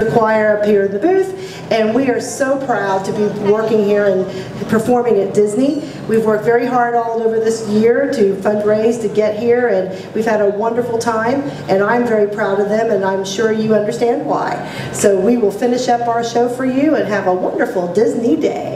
the choir up here in the booth, and we are so proud to be working here and performing at Disney. We've worked very hard all over this year to fundraise to get here, and we've had a wonderful time, and I'm very proud of them, and I'm sure you understand why. So we will finish up our show for you and have a wonderful Disney day.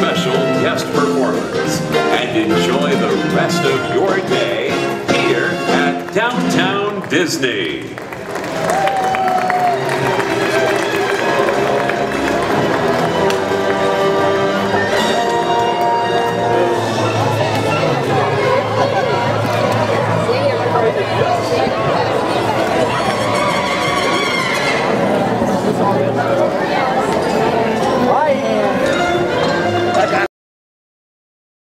special guest performers and enjoy the rest of your day here at Downtown Disney.